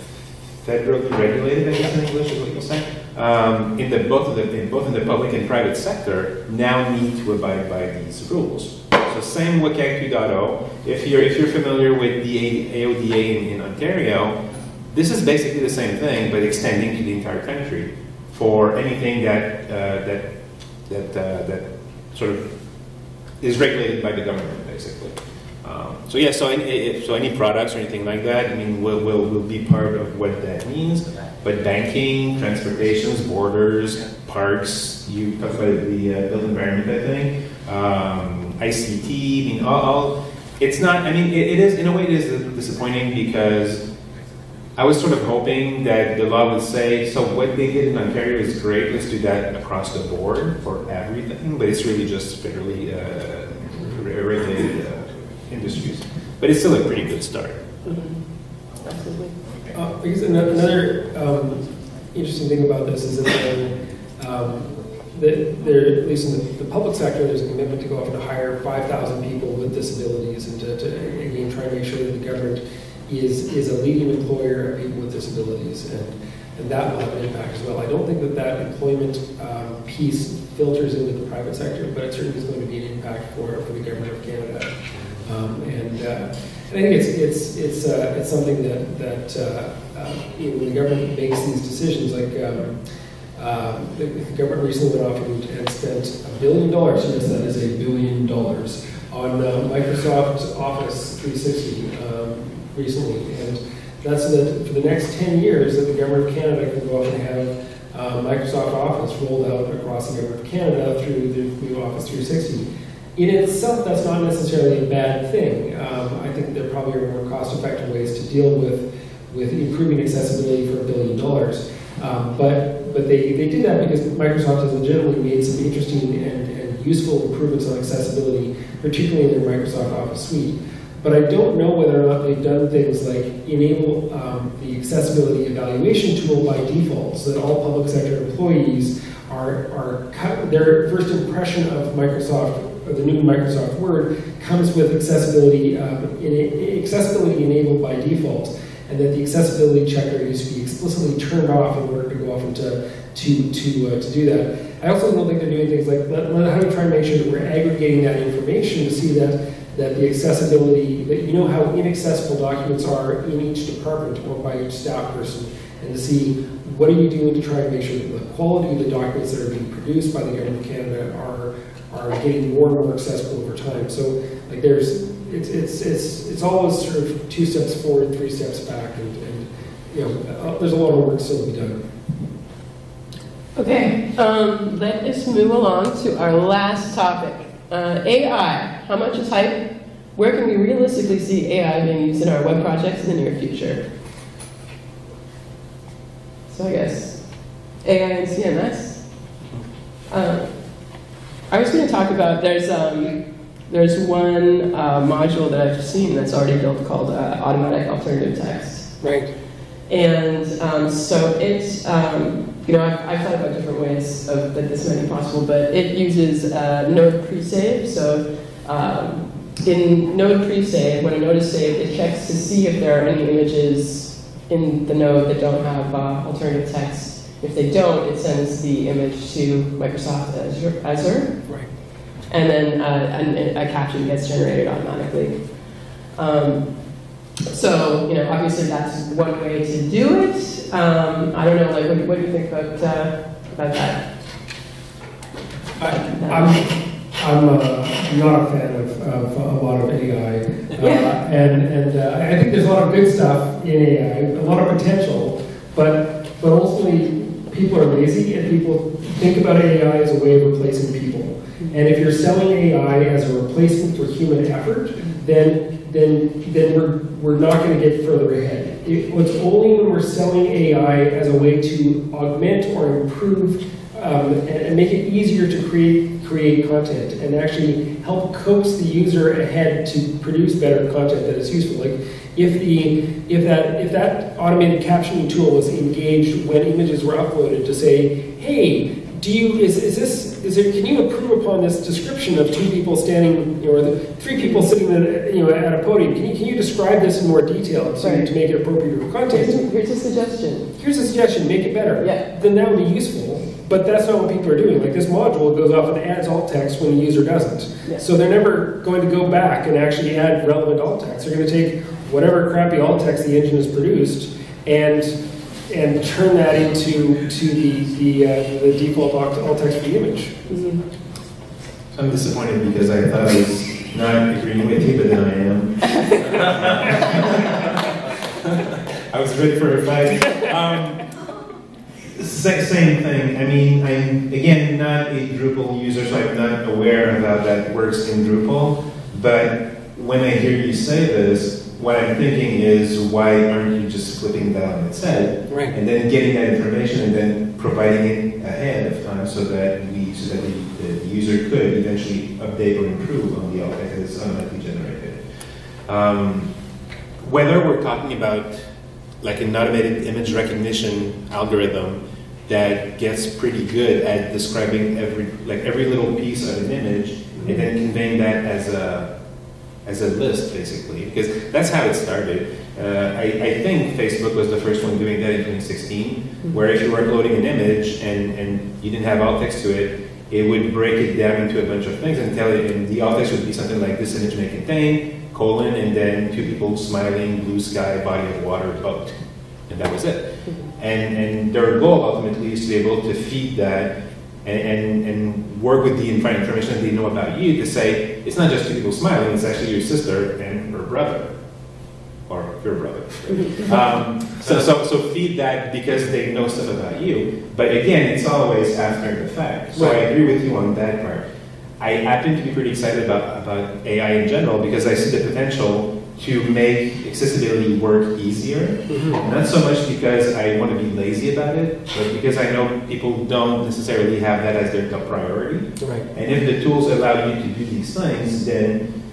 federally regulated, I guess in English is what you'll say, um, in the both of the in both in the public and private sector now need to abide by these rules. So same with WCAG 2.0. If you're if you're familiar with the AODA in, in Ontario, this is basically the same thing, but extending to the entire country for anything that uh, that that uh, that sort of is regulated by the government, basically. Um, so yeah, so any, so any products or anything like that, I mean, will, will, will be part of what that means. But banking, transportations, borders, parks, you talked about the uh, built environment, I think, um, ICT, I mean, all, all, it's not, I mean, it, it is, in a way, it is disappointing because I was sort of hoping that the law would say, so what they did in Ontario is great, let's do that across the board for everything, but it's really just fairly uh, regulated uh, industries. But it's still a pretty good start. Mm-hmm. Absolutely. Uh, I guess another um, interesting thing about this is that, um, that there, at least in the, the public sector, there's a commitment to go off and hire 5,000 people with disabilities and to, to again try to make sure that the government is, is a leading employer of people with disabilities. And, and that will have an impact as well. I don't think that that employment um, piece filters into the private sector, but it certainly is going to be an impact for, for the government of Canada. Um, and, uh, I think it's it's it's uh, it's something that that uh, uh, when the government makes these decisions, like um, uh, the, the government recently went off and, and spent a billion dollars. Yes, that is a billion dollars on uh, Microsoft Office 360 um, recently, and that's that for the next 10 years that the government of Canada can go out and have uh, Microsoft Office rolled out across the government of Canada through the new Office 360 in itself, that's not necessarily a bad thing. Um, I think there probably are more cost-effective ways to deal with with improving accessibility for a billion dollars. Um, but but they, they did that because Microsoft has legitimately made some interesting and, and useful improvements on accessibility, particularly in their Microsoft Office suite. But I don't know whether or not they've done things like enable um, the accessibility evaluation tool by default, so that all public sector employees are, are cut, their first impression of Microsoft or the new Microsoft Word comes with accessibility, um, in, accessibility enabled by default, and that the accessibility checker needs to be explicitly turned off in order to go off and to, to, to, uh, to do that. I also don't think they're doing things like, how do we try and make sure that we're aggregating that information to see that that the accessibility, that you know how inaccessible documents are in each department or by each staff person, and to see what are you doing to try to make sure that the quality of the documents that are being produced by the government of Canada are are getting more and more accessible over time. So like there's it's it's it's it's always sort of two steps forward, three steps back, and, and you know uh, there's a lot of work still to be done. Okay, um, let us move along to our last topic. Uh, AI. How much is hype? Where can we realistically see AI being used in our web projects in the near future? So I guess AI and CMS. Um, I was going to talk about there's um, there's one uh, module that I've seen that's already built called uh, automatic alternative text. Right. And um, so it's um, you know I've, I've, thought about different ways of that this might be possible, but it uses uh, node pre-save. So um, in node pre-save, when a node is saved, it checks to see if there are any images in the node that don't have uh, alternative text if they don't, it sends the image to Microsoft Azure, Azure right. and then uh, a, a, caption gets generated automatically. Um, so, you know, obviously that's one way to do it. Um, I don't know, like, what, what, do you think about, uh, about that? I, I'm, I'm uh, not a fan of, of, a lot of AI. Uh, and and uh, I think there's a lot of good stuff in AI, a lot of potential, but, but ultimately, people are lazy and people think about AI as a way of replacing people. And if you're selling AI as a replacement for human effort, then then then we're we're not going to get further ahead. It, it's only when we're selling AI as a way to augment or improve um, and, and, make it easier to create create content and actually help coax the user ahead to produce better content that is useful. Like if the if that if that automated captioning tool was engaged when images were uploaded to say, hey, do you is, is this is it can you improve upon this description of two people standing you know, or the three people sitting at, you know at a podium? Can you, can you describe this in more detail to, Right. to make it appropriate for Here's, context? a- here's a suggestion. Here's a suggestion: make it better. Yeah. Then that would be useful. But that's not what people are doing. Like this module goes off and adds alt text when the user doesn't. Yeah. So they're never going to go back and actually add relevant alt text. They're going to take whatever crappy alt text the engine has produced and and turn that into to the the, uh, the default alt text for the image. Mhm. I'm disappointed because I thought I was not agreeing with you, but then I am. I was ready for a fight. Um, same thing. I mean, I'm again not a Drupal user, so I'm not aware of how that works in Drupal. But when I hear you say this, what I'm thinking is, why aren't you just flipping that on its head? Right. and then getting that information and then providing it ahead of time so that we so that the, the user could eventually update or improve on the object that is automatically generated. Um, whether we're talking about like an automated image recognition algorithm that gets pretty good at describing every like every little piece of an image and then conveying that as a as a list basically because that's how it started. Uh, I, I think Facebook was the first one doing that in 2016, where if you were uploading an image and, and you didn't have alt text to it, it would break it down into a bunch of things and tell you, and the alt text would be something like this image may contain, colon, and then two people smiling, blue sky, body of water, boat. And that was it. And, and their goal ultimately is to be able to feed that and, and, and work with the information that they know about you to say, it's not just two people smiling, it's actually your sister and her brother. Or your brother. Um, so, so, so feed that because they know stuff about you. But again, it's always after the fact. So I agree with you on that part. I happen to be pretty excited about, about AI in general because I see the potential to make accessibility work easier. Not so much because I want to be lazy about it, but because I know people don't necessarily have that as their top priority. Right. And if the tools allow you to do these things, then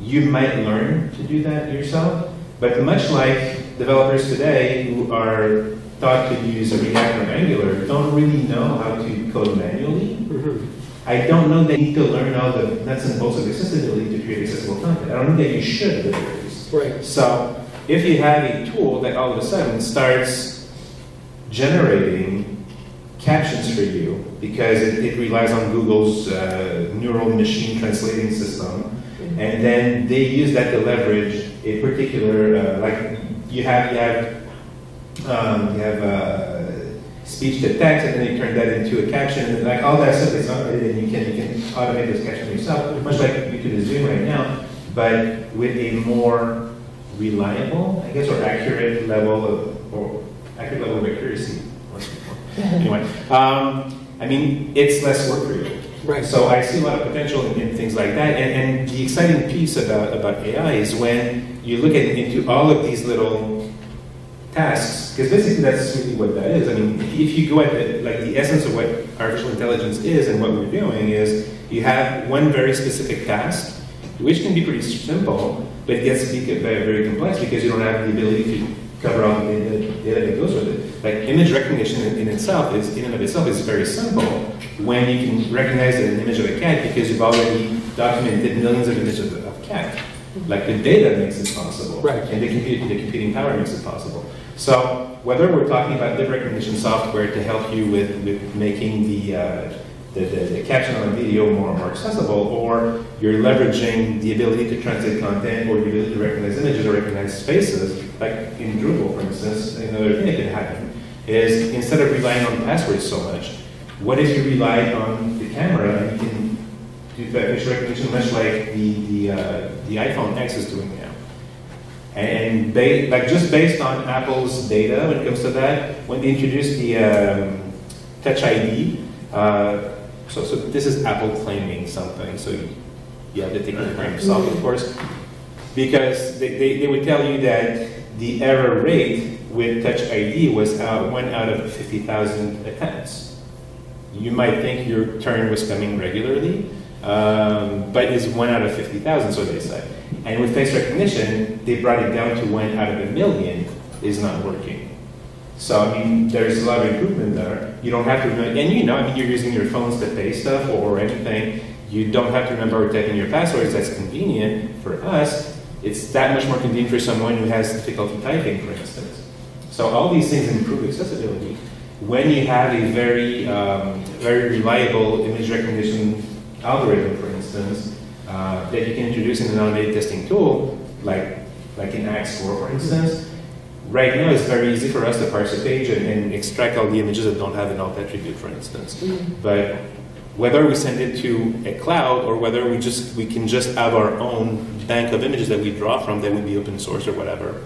you might learn to do that yourself. But much like developers today who are taught to use React or Angular don't really know how to code manually, Mhm. I don't know they need to learn all the nuts and bolts of accessibility to create accessible content. I don't know that you should at the very least. Right. So if you have a tool that all of a sudden starts generating captions for you because it, it relies on Google's uh, neural machine translating system, and then they use that to leverage a particular uh, like you have you have um, you have uh, speech to text, and then you turn that into a caption, and like all that stuff is automated, and you can you can automate this caption yourself, much like you could Zoom right now, but with a more reliable, I guess, or accurate level of or accurate level of accuracy. anyway, um, I mean, it's less work for you. Right. So I see a lot of potential in, in things like that. And, and the exciting piece about, about AI is when you look at into all of these little tasks, because basically that's really what that is. I mean, if you go at the, like the essence of what artificial intelligence is and what we're doing is you have one very specific task, which can be pretty simple, but it gets very, very complex because you don't have the ability to cover all the data, data that goes with it. Like image recognition in, in itself is, in and of itself, is very simple when you can recognize an image of a cat because you've already documented millions of images of, of cat. Like the data makes it possible, Right. And the, compute, the computing power makes it possible. So whether we're talking about lip recognition software to help you with, with making the, uh, the, the, the caption on a video more, and more accessible, or you're leveraging the ability to translate content or the ability to recognize images or recognize spaces, like in Drupal, for instance, another thing that can happen is instead of relying on passwords so much, what if you rely on the camera and you can do facial recognition much like the, the, uh, the iPhone X is doing now? And like just based on Apple's data when it comes to that, when they introduced the um, Touch ID, uh, so, so this is Apple claiming something, so you, you have to take it for yourself, of course, because they, they, they would tell you that the error rate with Touch ID was out, one out of 50,000 attempts. You might think your turn was coming regularly, um, but it's one out of 50,000, so they say. And with face recognition, they brought it down to one out of a million is not working. So, I mean, there's a lot of improvement there. You don't have to remember, and you know, I mean, you're using your phones to pay stuff or anything. You don't have to remember typing your passwords. That's convenient for us. It's that much more convenient for someone who has difficulty typing, for instance. So all these things improve accessibility. When you have a very, um, very reliable image recognition algorithm, for instance, uh, that you can introduce in an automated testing tool, like, like in Axe Core, for instance, right now it's very easy for us to parse a page and, and extract all the images that don't have an alt attribute, for instance. But whether we send it to a cloud or whether we just we can just have our own bank of images that we draw from that would be open source or whatever.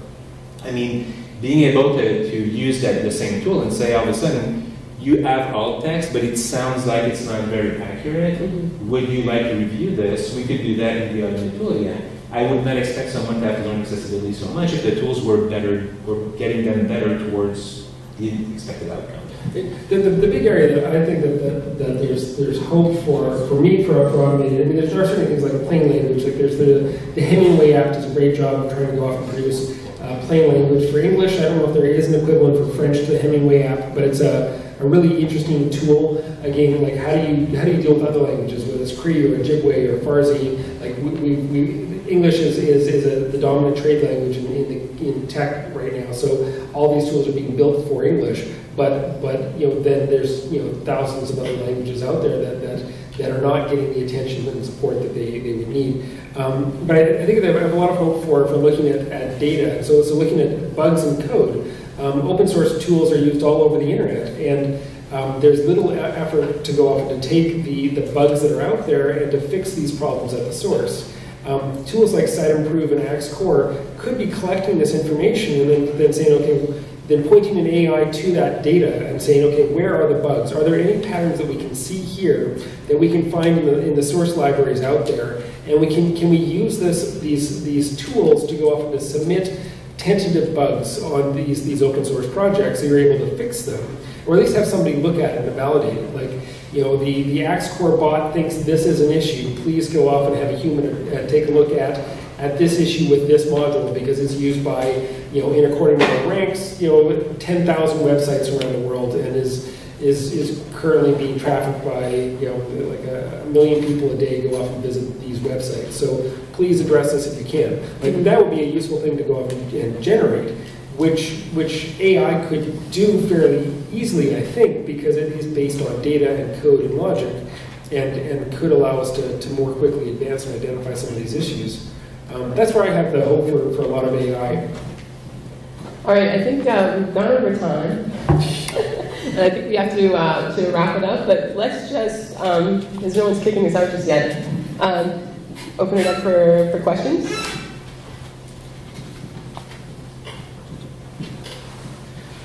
I mean, being able to, to use that the same tool and say all of a sudden you have alt text, but it sounds like it's not very accurate. Would you like to review this? We could do that in the automated tool again. I would not expect someone to have to learn accessibility so much if the tools were better, were getting them better towards the expected outcome. The, the, the big area that I think that, that, that there's there's hope for for me for, for automated. I mean, there's, there are certain things like plain language. Like there's the the Hemingway app does a great job of trying to go off and produce uh, plain language for English. I don't know if there is an equivalent for French to the Hemingway app, but it's a, a really interesting tool. Again, like how do you how do you deal with other languages, whether it's Cree or Ojibwe or Farsi? Like we, we, we English is, is, is a, the dominant trade language in, in, the, in tech right now. So all these tools are being built for English. But but you know then there's you know thousands of other languages out there that that, that are not getting the attention and support that they, they would need. Um, but I, I think I have a lot of hope for for looking at, at data. So so looking at bugs in code. Um, open source tools are used all over the internet and. Um, there's little effort to go off and to take the, the bugs that are out there and to fix these problems at the source. Um, tools like SiteImprove and Axe Core could be collecting this information and then, then saying, okay, then pointing an AI to that data and saying, okay, where are the bugs? Are there any patterns that we can see here that we can find in the, in the source libraries out there? And we can, can we use this, these, these tools to go off and to submit tentative bugs on these, these open source projects so you're able to fix them? Or at least have somebody look at it and validate it. Like, you know, the, the Axe Core bot thinks this is an issue. Please go off and have a human uh, take a look at at this issue with this module because it's used by, you know, in according to the ranks, you know, 10,000 websites around the world and is, is, is currently being trafficked by, you know, like a, million people a day go off and visit these websites. So please address this if you can. Like that would be a useful thing to go off and, and generate, which, which AI could do fairly easily, I think, because it is based on data and code and logic and, and could allow us to, to more quickly advance and identify some of these issues. Um, that's where I have the hope for, for a lot of AI. All right, I think uh, we've gone over time. and I think we have to, uh, to wrap it up, but let's just, um, because no one's kicking us out just yet, um, open it up for, for questions.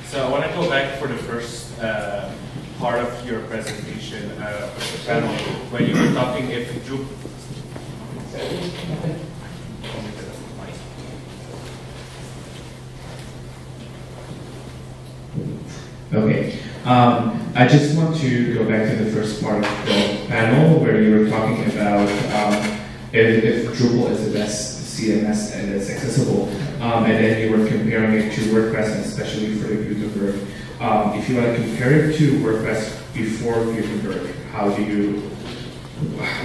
So I want to go back for the first uh, part of your presentation, uh, the panel, where you were talking if Drupal. Okay. Um, I just want to go back to the first part of the panel where you were talking about um, if, if, Drupal is the best CMS and it's accessible, um, and then you were comparing it to WordPress especially for the Gutenberg. Um, if you want to compare it to WordPress before Gutenberg, how do you,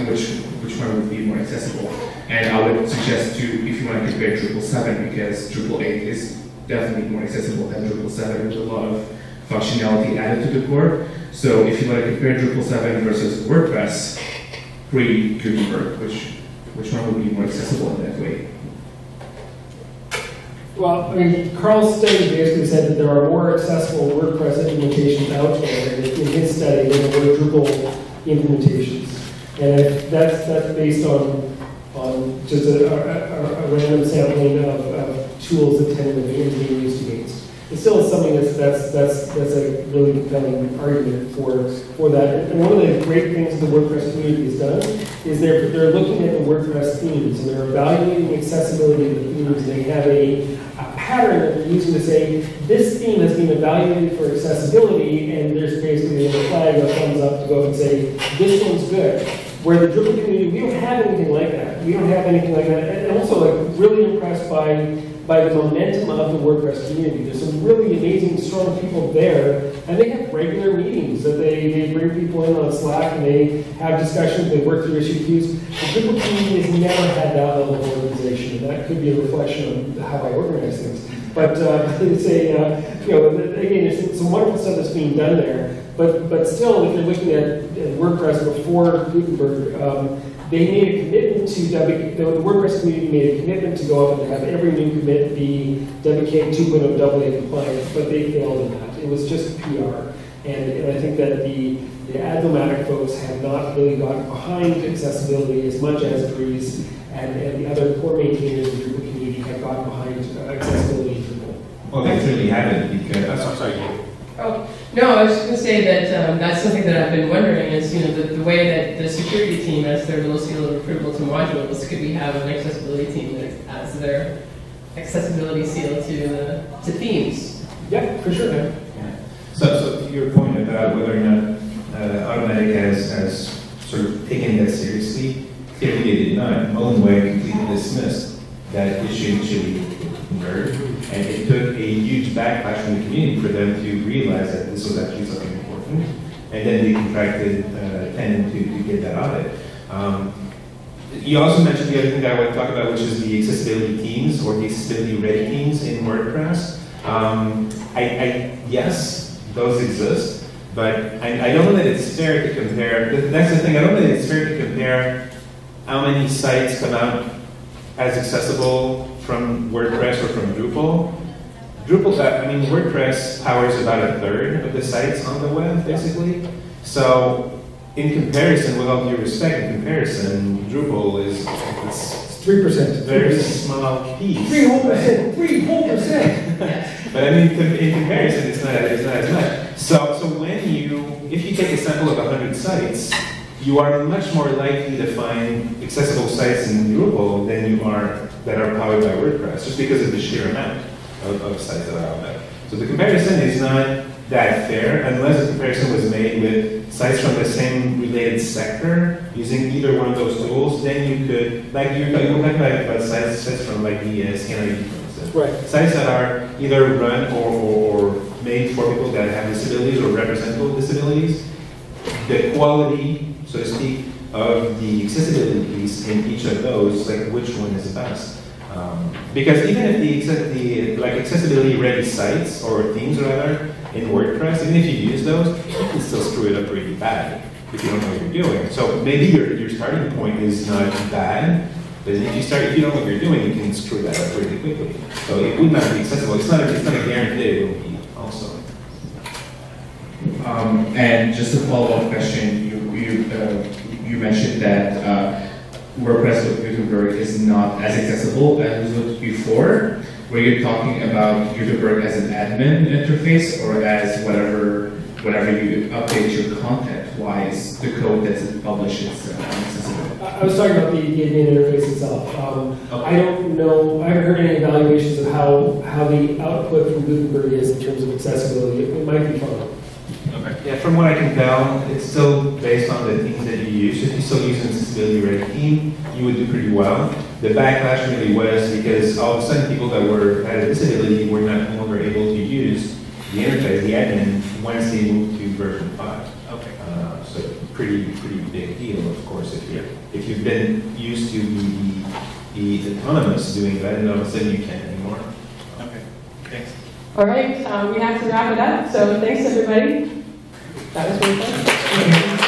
which which one would be more accessible? And I would suggest to, if you want to compare Drupal 7, because Drupal 8 is definitely more accessible than Drupal 7 with a lot of functionality added to the core. So if you want to compare Drupal 7 versus WordPress pre-Gutenberg, which which one would be more accessible in that way? Well, I mean, Carl's study basically said that there are more accessible WordPress implementations out there in his study than there were Drupal implementations. And that's, that's based on, on just a, a, a random sampling of, of, tools that tend to be used against it still something that's that's that's that's a really compelling argument for for that. And one of the great things the WordPress community has done is they're they're looking at the WordPress themes and they're evaluating accessibility of the themes. They have a, a pattern that they're using to say this theme has been evaluated for accessibility, and there's basically a flag, or a thumbs up to go and say this one's good. Where the Drupal community, we don't have anything like that. We don't have anything like that. And also, like, really impressed by, by the momentum of the WordPress community. There's some really amazing, strong people there, and they have regular meetings that they, they bring people in on Slack and they have discussions, they work through issue queues. The Drupal community has never had that level of organization, and that could be a reflection of how I organize things. But uh, it's a, uh, you know, again, there's some- wonderful stuff that's being done there. But, but still, if you're looking at at WordPress before Gutenberg, um, they made a commitment to, W- the WordPress community made a commitment to go up and have every new commit be WCAG 2.0 AA compliant, but they failed in that. It was just PR. And, and I think that the, the Automattic folks have not really gotten behind accessibility as much as Dries and, and the other core maintainers of the Drupal community have gotten behind uh, accessibility in Drupal. Well, they clearly haven't because, That's, I'm sorry, Oh, no, I was just gonna say that um, that's something that I've been wondering is, you know, the, the way that the security team has their little seal of approval to modules, could we have an accessibility team that adds their accessibility seal to, uh, to themes? Yeah, for sure. Yeah. So, so to your point about whether or not uh, Automattic has, has sort of taken that seriously, clearly they did not. Mullenweg completely dismissed that issue initially and it took a huge backlash from the community for them to realize that this was actually something important, and then they contracted uh, Ken to, to get that audit. Um, you also mentioned the other thing that I want to talk about, which is the accessibility teams or the accessibility ready teams in WordPress. Um, I, I, yes, those exist, but I, I don't know that it's fair to compare. That's the thing. I don't know that it's fair to compare how many sites come out as accessible from WordPress or from Drupal. Drupal, uh, I mean, WordPress powers about a third of the sites on the web, basically. So, in comparison, with all due respect, in comparison, Drupal is it's 3%. a very small piece. Three whole percent, three whole percent. But I mean, in comparison, it's not, it's not as much. So, so when you, if you take a sample of 100 sites, you are much more likely to find accessible sites in Drupal than you are that are powered by WordPress, just because of the sheer amount of, of sites that are out there. So the comparison is not that fair unless the comparison was made with sites from the same related sector using either one of those tools. Then you could, like you, like, you about, about sites, sites from like the uh, Scandinavian, for instance Right. sites that are either run or, or, or made for people that have disabilities or represent people with disabilities, the quality, so to speak, of the accessibility piece in each of those, like which one is the best. Um, because even if the, the like accessibility ready sites or themes rather in WordPress, even if you use those, you can still screw it up really bad if you don't know what you're doing. So maybe your, your starting point is not bad, but if you start, if you don't know what you're doing, you can screw that up pretty quickly. So it would not be accessible. It's not, a- it's not a guarantee it will be also. Um, and just a follow-up question, you, you, uh, you mentioned that, uh, WordPress with Gutenberg is not as accessible as it was before. Were you talking about Gutenberg as an admin interface or as whatever, whatever you update your content, why is the code that's published is uh, inaccessible? I was talking about the, the admin interface itself. Um, I don't know, I haven't heard any evaluations of how, how the output from Gutenberg is in terms of accessibility. It it might be fun. Yeah, from what I can tell, it's still based on the themes that you use. If you still use an accessibility ready theme, you would do pretty well. The backlash really was because all of a sudden people that were had a disability were not no longer able to use the interface, the admin, once they moved to version five. Okay. Uh, so pretty pretty big deal, of course, if you if you've been used to the the autonomous doing that, and all of a sudden you can't. Okay. All right, uh, we have to wrap it up, so thanks, everybody. That was really fun.